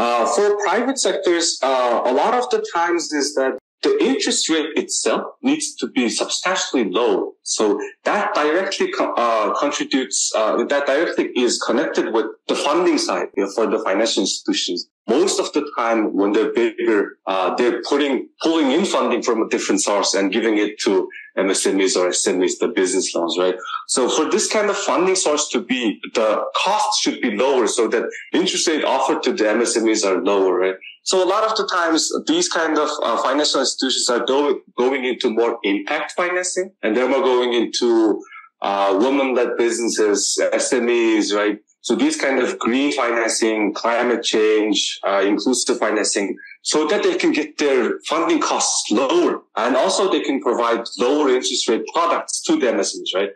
Uh, for private sectors, uh, a lot of the times is that the interest rate itself needs to be substantially low. So that directly uh, contributes, uh, that directly is connected with the funding side you know, for the financial institutions. Most of the time when they're bigger, uh, they're putting, pulling in funding from a different source and giving it to MSMEs or SMEs, the business loans, right? So for this kind of funding source to be, the cost should be lower so that interest rate offered to the MSMEs are lower, right? So a lot of the times, these kind of uh, financial institutions are go- going into more impact financing, and they're more going into uh, women-led businesses, SMEs, right? So these kind of green financing, climate change, uh, inclusive financing, so that they can get their funding costs lower, and also they can provide lower interest rate products to the MSMEs, right?